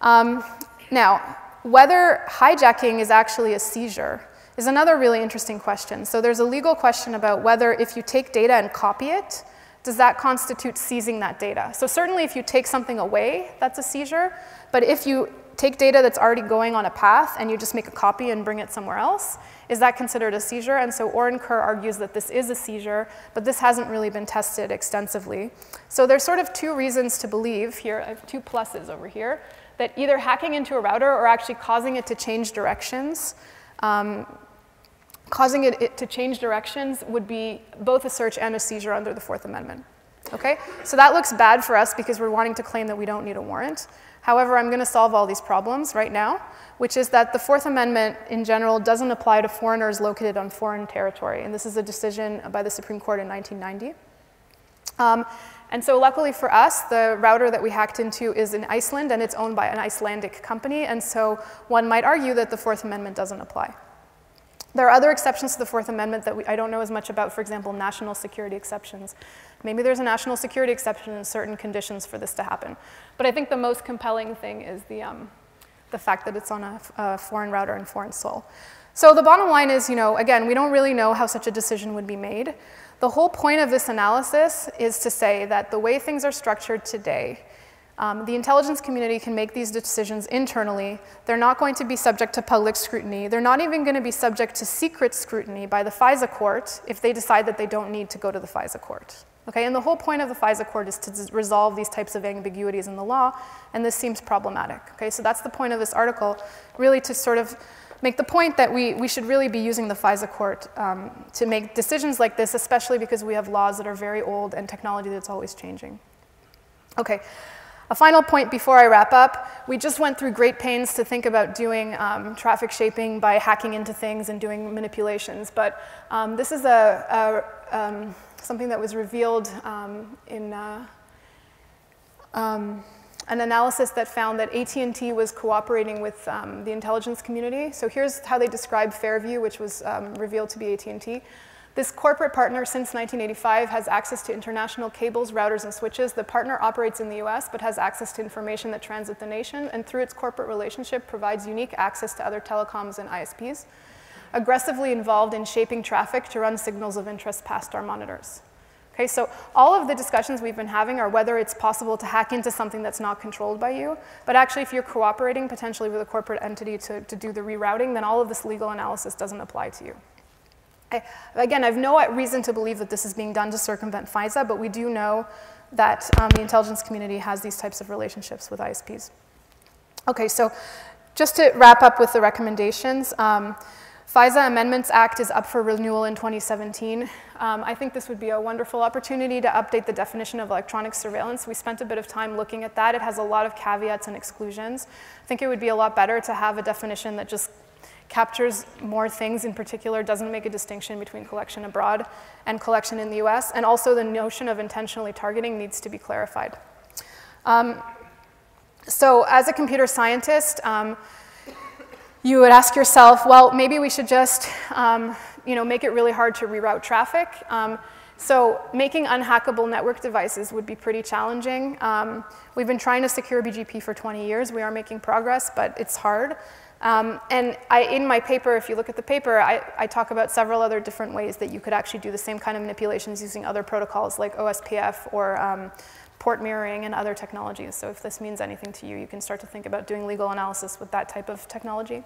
Um, now, whether hijacking is actually a seizure is another really interesting question. So there's a legal question about whether if you take data and copy it, does that constitute seizing that data? So certainly if you take something away, that's a seizure. But if you take data that's already going on a path and you just make a copy and bring it somewhere else, is that considered a seizure? And so Orin Kerr argues that this is a seizure, but this hasn't really been tested extensively. So there's sort of two reasons to believe here, I have two pluses over here, that either hacking into a router or actually causing it to change directions um, causing it, it, to change directions would be both a search and a seizure under the Fourth Amendment. Okay? So that looks bad for us because we're wanting to claim that we don't need a warrant. However, I'm going to solve all these problems right now, which is that the Fourth Amendment in general doesn't apply to foreigners located on foreign territory. And this is a decision by the Supreme Court in 1990. Um, and so luckily for us, the router that we hacked into is in Iceland and it's owned by an Icelandic company. And so one might argue that the Fourth Amendment doesn't apply. There are other exceptions to the Fourth Amendment that we, I don't know as much about, for example, national security exceptions. Maybe there's a national security exception in certain conditions for this to happen. But I think the most compelling thing is the, um, the fact that it's on a, a foreign router in foreign SOL. So the bottom line is, you know, again, we don't really know how such a decision would be made. The whole point of this analysis is to say that the way things are structured today, um, the intelligence community can make these decisions internally. They're not going to be subject to public scrutiny. They're not even going to be subject to secret scrutiny by the FISA court if they decide that they don't need to go to the FISA court. Okay, and the whole point of the FISA court is to resolve these types of ambiguities in the law, and this seems problematic. Okay, so that's the point of this article, really to sort of make the point that we, we should really be using the FISA court um, to make decisions like this, especially because we have laws that are very old and technology that's always changing. Okay, a final point before I wrap up. We just went through great pains to think about doing um, traffic shaping by hacking into things and doing manipulations, but um, this is a, a um, something that was revealed um, in uh, um, an analysis that found that AT&T was cooperating with um, the intelligence community. So here's how they describe Fairview, which was revealed to be AT&T. This corporate partner since 1985 has access to international cables, routers, and switches. The partner operates in the US but has access to information that transit the nation and through its corporate relationship provides unique access to other telecoms and ISPs. Aggressively involved in shaping traffic to run signals of interest past our monitors. Okay, so all of the discussions we've been having are whether it's possible to hack into something that's not controlled by you, but actually if you're cooperating potentially with a corporate entity to, to do the rerouting, then all of this legal analysis doesn't apply to you. I, again, I have no reason to believe that this is being done to circumvent FISA, but we do know that um, the intelligence community has these types of relationships with ISPs. Okay, so just to wrap up with the recommendations, um, FISA Amendments Act is up for renewal in 2017. Um, I think this would be a wonderful opportunity to update the definition of electronic surveillance. We spent a bit of time looking at that. It has a lot of caveats and exclusions. I think it would be a lot better to have a definition that just captures more things in particular, doesn't make a distinction between collection abroad and collection in the US, and also the notion of intentionally targeting needs to be clarified. Um, so as a computer scientist, um, you would ask yourself, well, maybe we should just um, you know, make it really hard to reroute traffic. Um, so making unhackable network devices would be pretty challenging. Um, we've been trying to secure BGP for 20 years. We are making progress, but it's hard. Um, and I, in my paper, if you look at the paper, I, I, talk about several other different ways that you could actually do the same kind of manipulations using other protocols like OSPF or um, port mirroring and other technologies. So if this means anything to you, you can start to think about doing legal analysis with that type of technology.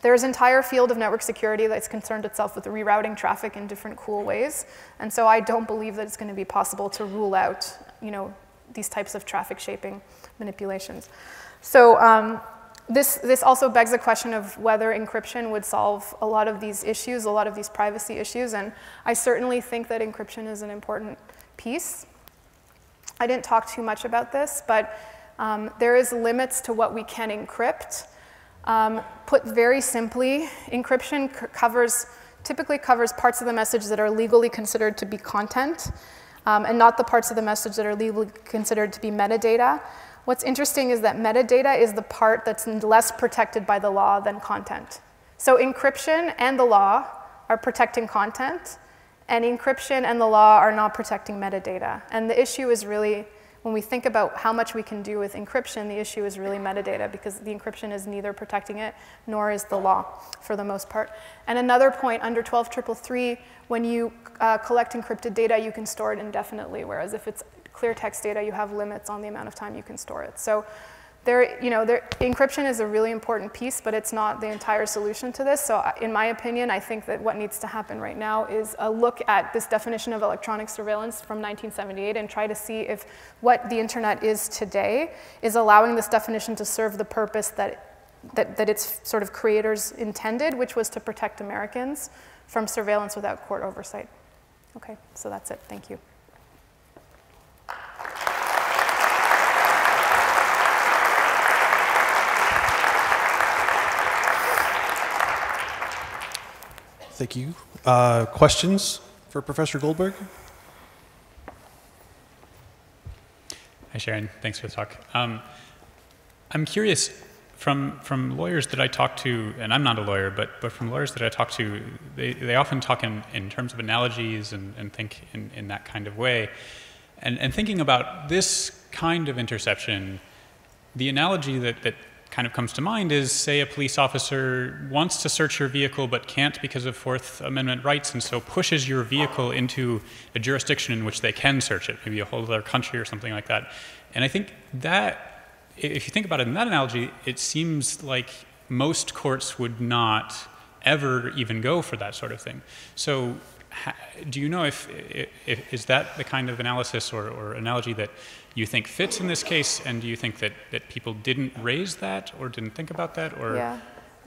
There's an entire field of network security that's concerned itself with rerouting traffic in different cool ways. And so I don't believe that it's going to be possible to rule out you know, these types of traffic shaping manipulations. So um, this, this also begs the question of whether encryption would solve a lot of these issues, a lot of these privacy issues, and I certainly think that encryption is an important piece. I didn't talk too much about this, but um, there is limits to what we can encrypt. Um, put very simply, encryption covers, typically covers parts of the message that are legally considered to be content, um, and not the parts of the message that are legally considered to be metadata. What's interesting is that metadata is the part that's less protected by the law than content. So encryption and the law are protecting content, and encryption and the law are not protecting metadata. And the issue is really, when we think about how much we can do with encryption, the issue is really metadata because the encryption is neither protecting it nor is the law for the most part. And another point, under 12333, when you uh, collect encrypted data, you can store it indefinitely, whereas if it's clear text data, you have limits on the amount of time you can store it. So there, you know, there, encryption is a really important piece, but it's not the entire solution to this. So in my opinion, I think that what needs to happen right now is a look at this definition of electronic surveillance from 1978 and try to see if what the internet is today is allowing this definition to serve the purpose that that, that its sort of creators intended, which was to protect Americans from surveillance without court oversight. Okay, so that's it. Thank you. Thank you. Uh, questions for Professor Goldberg? Hi, Sharon. Thanks for the talk. Um, I'm curious from, from lawyers that I talk to, and I'm not a lawyer, but, but from lawyers that I talk to, they, they often talk in, in terms of analogies and, and think in, in that kind of way. And, and thinking about this kind of interception, the analogy that, that kind of comes to mind is say a police officer wants to search your vehicle but can't because of Fourth Amendment rights and so pushes your vehicle into a jurisdiction in which they can search it, maybe a whole other country or something like that. And I think that, if you think about it in that analogy, it seems like most courts would not ever even go for that sort of thing. So do you know if, if, is that the kind of analysis or, or analogy that you think fits in this case, and do you think that, that people didn't raise that or didn't think about that, or? Yeah.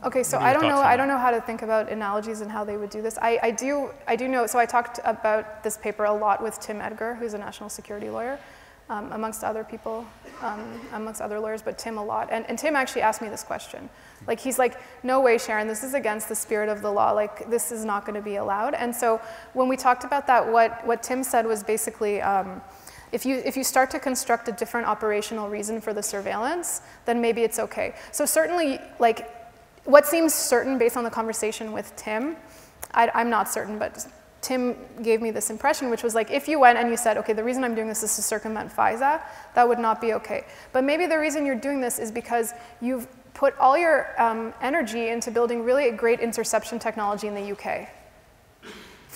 Okay, so I don't know. I don't know how to think about analogies and how they would do this. I, I do. I do know. So I talked about this paper a lot with Tim Edgar, who's a national security lawyer, um, amongst other people, um, amongst other lawyers, but Tim a lot. And, and Tim actually asked me this question. Like he's like, no way, Sharon. This is against the spirit of the law. Like this is not going to be allowed. And so when we talked about that, what what Tim said was basically. Um, if you, if you start to construct a different operational reason for the surveillance, then maybe it's okay. So certainly, like, what seems certain based on the conversation with Tim, I, I'm not certain, but Tim gave me this impression, which was like, if you went and you said, okay, the reason I'm doing this is to circumvent FISA, that would not be okay. But maybe the reason you're doing this is because you've put all your um, energy into building really a great interception technology in the UK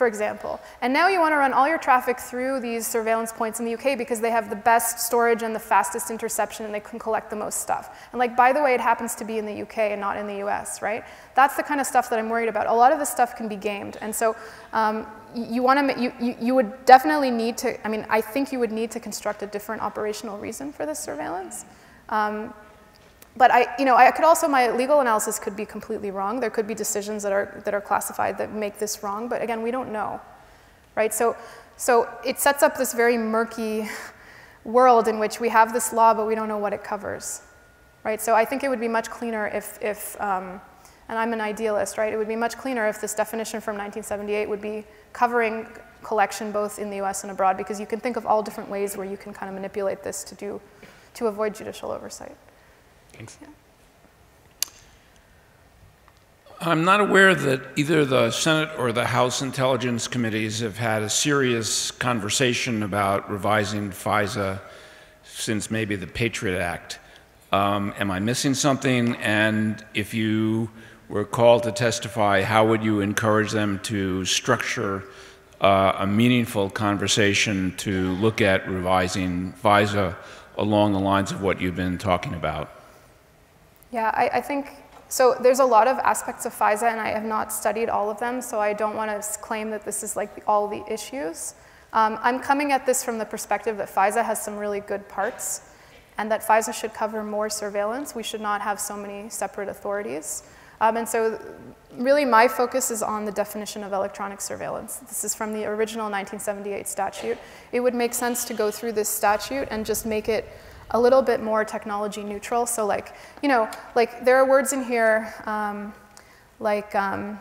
for example. And now you want to run all your traffic through these surveillance points in the UK because they have the best storage and the fastest interception and they can collect the most stuff. And like, by the way, it happens to be in the UK and not in the US, right? That's the kind of stuff that I'm worried about. A lot of this stuff can be gamed. And so um, you want to, you, you, you would definitely need to, I mean, I think you would need to construct a different operational reason for this surveillance. Um, but I, you know, I could also, my legal analysis could be completely wrong. There could be decisions that are, that are classified that make this wrong, but again, we don't know, right? So, so it sets up this very murky world in which we have this law, but we don't know what it covers, right? So I think it would be much cleaner if, if um, and I'm an idealist, right? It would be much cleaner if this definition from 1978 would be covering collection both in the US and abroad, because you can think of all different ways where you can kind of manipulate this to do, to avoid judicial oversight. Thanks. I'm not aware that either the Senate or the House Intelligence Committees have had a serious conversation about revising FISA since maybe the Patriot Act. Um, am I missing something? And if you were called to testify, how would you encourage them to structure uh, a meaningful conversation to look at revising FISA along the lines of what you've been talking about? Yeah, I, I, think, so there's a lot of aspects of FISA and I have not studied all of them, so I don't want to claim that this is like all the issues. Um, I'm coming at this from the perspective that FISA has some really good parts and that FISA should cover more surveillance. We should not have so many separate authorities. Um, and so really my focus is on the definition of electronic surveillance. This is from the original 1978 statute. It would make sense to go through this statute and just make it a little bit more technology neutral. So like, you know, like there are words in here um, like um,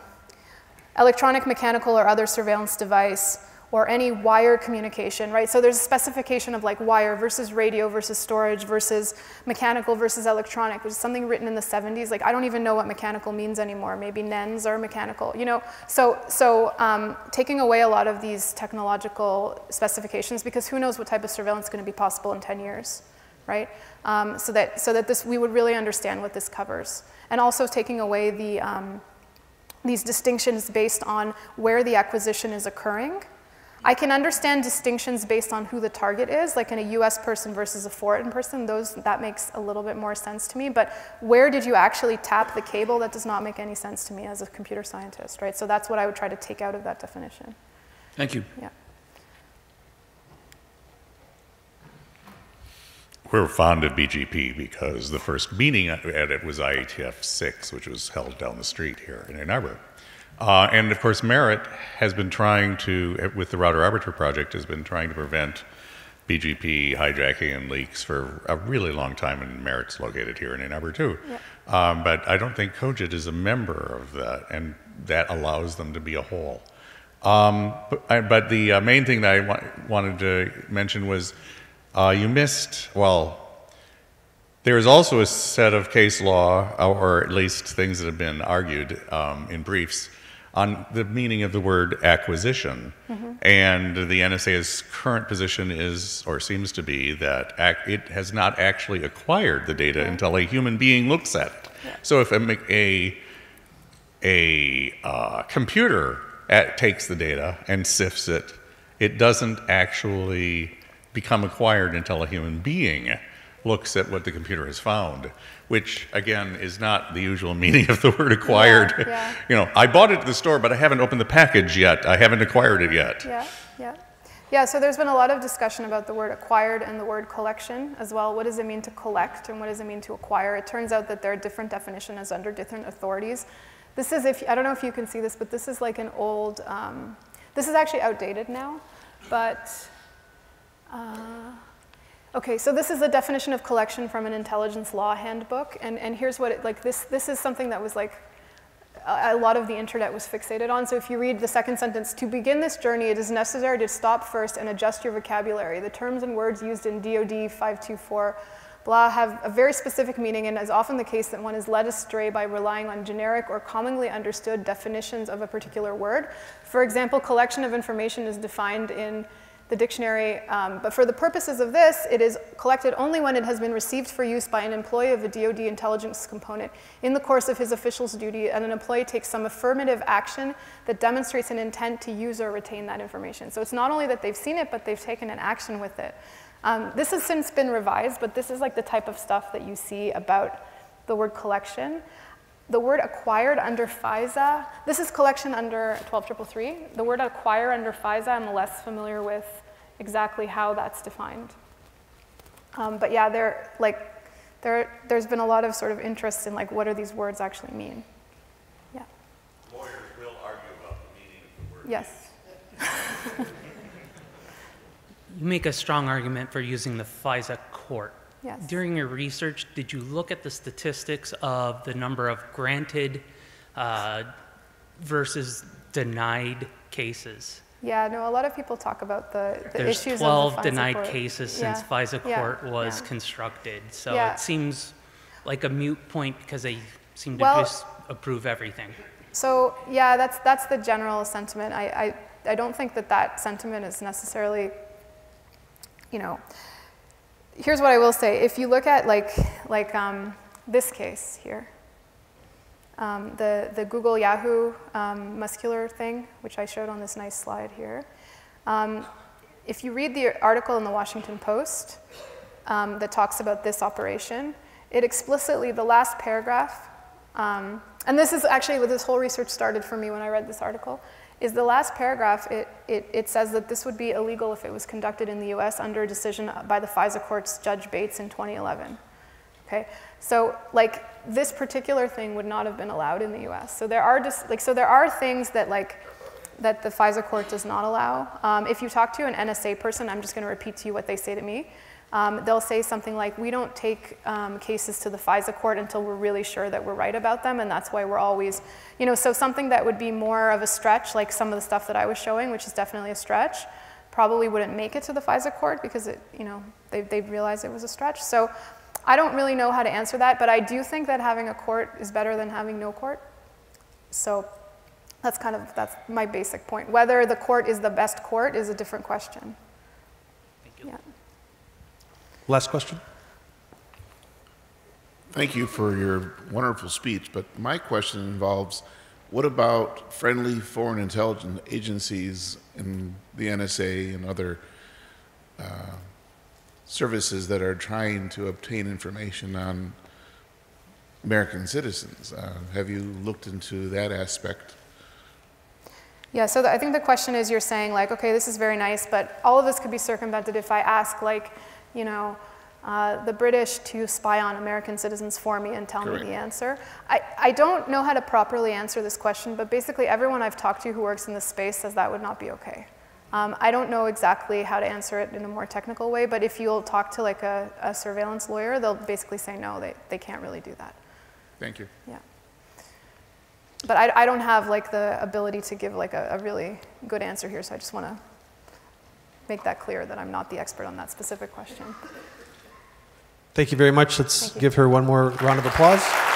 electronic, mechanical, or other surveillance device, or any wire communication, right? So there's a specification of like wire versus radio versus storage versus mechanical versus electronic, which is something written in the 70s. Like I don't even know what mechanical means anymore. Maybe NENs are mechanical, you know? So, so um, taking away a lot of these technological specifications because who knows what type of surveillance is going to be possible in 10 years right? Um, so that, so that this, we would really understand what this covers. And also taking away the, um, these distinctions based on where the acquisition is occurring. I can understand distinctions based on who the target is, like in a US person versus a foreign person, those, that makes a little bit more sense to me, but where did you actually tap the cable, that does not make any sense to me as a computer scientist, right? So that's what I would try to take out of that definition. Thank you. Yeah. We're fond of BGP because the first meeting at it was IETF 6, which was held down the street here in Ann Arbor. Uh, and of course, Merit has been trying to, with the Router Arbiter project, has been trying to prevent BGP hijacking and leaks for a really long time, and Merit's located here in Ann Arbor too. Um, but I don't think Cogent is a member of that, and that allows them to be a whole. Um, but, I, but the uh, main thing that I wa- wanted to mention was uh, you missed, well, there is also a set of case law, or at least things that have been argued um, in briefs, on the meaning of the word acquisition. And the NSA's current position is, or seems to be, that ac- it has not actually acquired the data until a human being looks at it. So if a, a a uh, computer at, takes the data and sifts it, it doesn't actually become acquired until a human being looks at what the computer has found, which again is not the usual meaning of the word acquired. Yeah, yeah. You know, I bought it at the store, but I haven't opened the package yet. I haven't acquired it yet. Yeah, yeah. Yeah, so there's been a lot of discussion about the word acquired and the word collection as well. What does it mean to collect and what does it mean to acquire? It turns out that there are different definitions under different authorities. This is, if I don't know if you can see this, but this is like an old, um, this is actually outdated now, but uh, Okay, so this is the definition of collection from an intelligence law handbook, and, and here's what it, like, this, this is something that was like, a, a lot of the internet was fixated on. So if you read the second sentence, to begin this journey, it is necessary to stop first and adjust your vocabulary. The terms and words used in DoD 524 blah have a very specific meaning and is often the case that one is led astray by relying on generic or commonly understood definitions of a particular word. For example, collection of information is defined in the dictionary, um, but for the purposes of this, it is collected only when it has been received for use by an employee of a DoD intelligence component in the course of his official's duty, and an employee takes some affirmative action that demonstrates an intent to use or retain that information. So it's not only that they've seen it, but they've taken an action with it. Um, this has since been revised, but this is like the type of stuff that you see about the word collection. The word acquired under FISA, this is collection under 12333. The word acquire under FISA, I'm less familiar with exactly how that's defined. Um, but yeah, there, like, there, there's been a lot of sort of interest in like what do these words actually mean. Yeah. Lawyers will argue about the meaning of the word. Yes. You make a strong argument for using the FISA court. Yes. During your research, did you look at the statistics of the number of granted uh, versus denied cases? Yeah. No. A lot of people talk about the, the There's issues 12 of the FISA denied court. cases since Yeah. FISA Yeah. court was Yeah. constructed. So Yeah. it seems like a mute point because they seem to Well- just approve everything. So yeah, that's that's the general sentiment. I, I I don't think that that sentiment is necessarily, you know. Here's what I will say: if you look at like like um, this case here, um, the the Google Yahoo um, muscular thing, which I showed on this nice slide here. Um, if you read the article in the Washington Post um, that talks about this operation, it explicitly the last paragraph um, and this is actually where this whole research started for me when I read this article, is the last paragraph, it, it, it says that this would be illegal if it was conducted in the US under a decision by the FISA court's Judge Bates in 2011. Okay, so like this particular thing would not have been allowed in the US. So there are just, like, so there are things that like, that the FISA court does not allow. Um, if you talk to an NSA person, I'm just going to repeat to you what they say to me. Um, they'll say something like, We don't take um, cases to the FISA court until we're really sure that we're right about them, and that's why we're always, you know, so something that would be more of a stretch, like some of the stuff that I was showing, which is definitely a stretch, probably wouldn't make it to the FISA court because it, you know, they, they realized it was a stretch. So I don't really know how to answer that, but I do think that having a court is better than having no court. So that's kind of that's my basic point. Whether the court is the best court is a different question. Thank you. Yeah. Last question? Thank you for your wonderful speech, but my question involves what about friendly foreign intelligence agencies and the NSA and other uh, services that are trying to obtain information on American citizens? Uh, have you looked into that aspect? Yeah, so the, I think the question is you're saying, like, okay, this is very nice, but all of this could be circumvented if I ask, like, you know, uh, the British to spy on American citizens for me and tell Correct. me the answer. I, I don't know how to properly answer this question, but basically everyone I've talked to who works in this space says that would not be okay. Um, I don't know exactly how to answer it in a more technical way, but if you'll talk to like a, a surveillance lawyer, they'll basically say no, they, they can't really do that. Thank you. Yeah. But I, I don't have like the ability to give like a, a really good answer here, so I just want to make that clear that I'm not the expert on that specific question. Thank you very much. Let's give her one more round of applause.